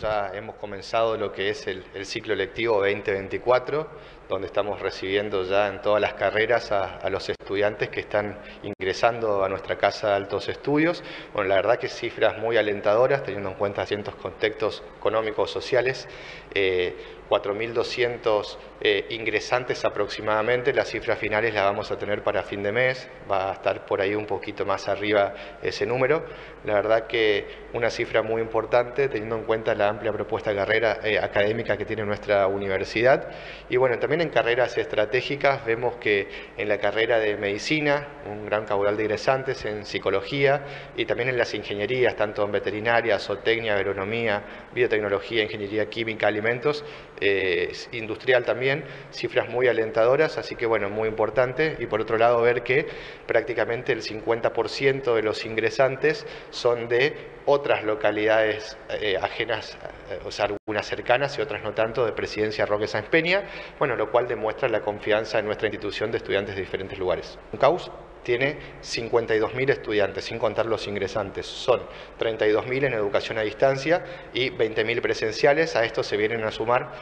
ya hemos comenzado lo que es el, ciclo lectivo 2024, donde estamos recibiendo ya en todas las carreras a, los estudiantes que están ingresando a nuestra casa de altos estudios. Bueno, la verdad que cifras muy alentadoras, teniendo en cuenta ciertos contextos económicos, sociales. Eh, 4.200 eh, ingresantes aproximadamente, las cifras finales las vamos a tener para fin de mes, va a estar por ahí un poquito más arriba ese número. La verdad que una cifra muy importante teniendo en cuenta la amplia propuesta de carrera eh, académica que tiene nuestra universidad. Y bueno, también en carreras estratégicas vemos que en la carrera de medicina, un gran caudal de ingresantes, en psicología y también en las ingenierías, tanto en veterinaria, zootecnia, agronomía, biotecnología, ingeniería química, alimentos, eh, industrial también, cifras muy alentadoras, así que bueno, muy importante. Y por otro lado, ver que prácticamente el 50% de los ingresantes son de otras localidades eh, ajenas, eh, o sea, algunas cercanas y otras no tanto, de Presidencia Roque Sáenz Peña, bueno, lo cual demuestra la confianza en nuestra institución de estudiantes de diferentes lugares. Un caos tiene 52.000 estudiantes, sin contar los ingresantes. Son 32.000 en educación a distancia y 20.000 presenciales. A esto se vienen a sumar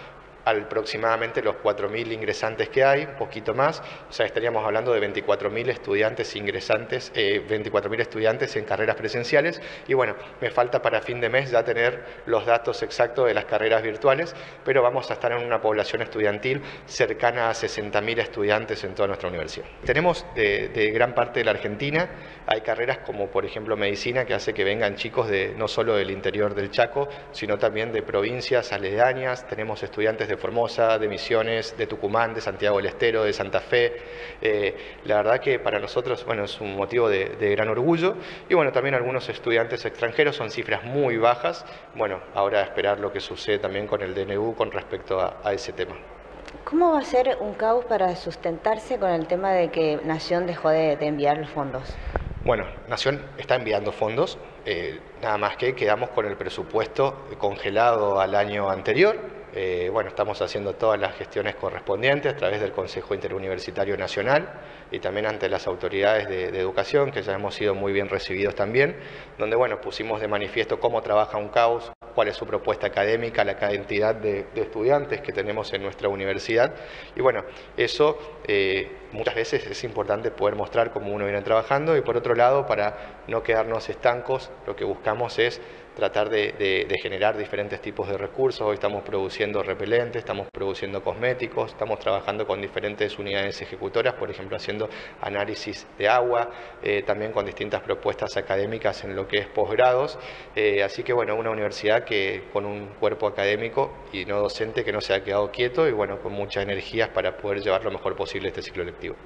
aproximadamente los 4.000 ingresantes que hay, un poquito más, o sea, estaríamos hablando de 24.000 estudiantes ingresantes, 24.000 eh, estudiantes en carreras presenciales, y bueno, me falta para fin de mes ya tener los datos exactos de las carreras virtuales, pero vamos a estar en una población estudiantil cercana a 60.000 estudiantes en toda nuestra universidad. Tenemos de, de gran parte de la Argentina, hay carreras como por ejemplo medicina que hace que vengan chicos de no solo del interior del Chaco, sino también de provincias aledañas, tenemos estudiantes de Formosa, de Misiones, de Tucumán, de Santiago del Estero, de Santa Fe. Eh, la verdad que para nosotros bueno, es un motivo de, gran orgullo. Y bueno, también algunos estudiantes extranjeros son cifras muy bajas. Bueno, ahora a esperar lo que sucede también con el DNU con respecto a, ese tema. ¿Cómo va a ser un caos para sustentarse con el tema de que Nación dejó de, enviar los fondos? Bueno, Nación está enviando fondos, eh, nada más que quedamos con el presupuesto congelado al año anterior, eh, bueno, estamos haciendo todas las gestiones correspondientes a través del Consejo Interuniversitario Nacional y también ante las autoridades de, educación, que ya hemos sido muy bien recibidos también, donde bueno, pusimos de manifiesto cómo trabaja un caos, cuál es su propuesta académica, la cantidad de, estudiantes que tenemos en nuestra universidad. Y bueno, eso eh, muchas veces es importante poder mostrar cómo uno viene trabajando y por otro lado, para no quedarnos estancos, lo que buscamos es tratar de, generar diferentes tipos de recursos. Hoy estamos produciendo repelentes, estamos produciendo cosméticos, estamos trabajando con diferentes unidades ejecutoras, por ejemplo, haciendo análisis de agua, eh, también con distintas propuestas académicas en lo que es posgrados. Eh, así que, bueno, una universidad que con un cuerpo académico y no docente que no se ha quedado quieto y, bueno, con muchas energías para poder llevar lo mejor posible este ciclo lectivo.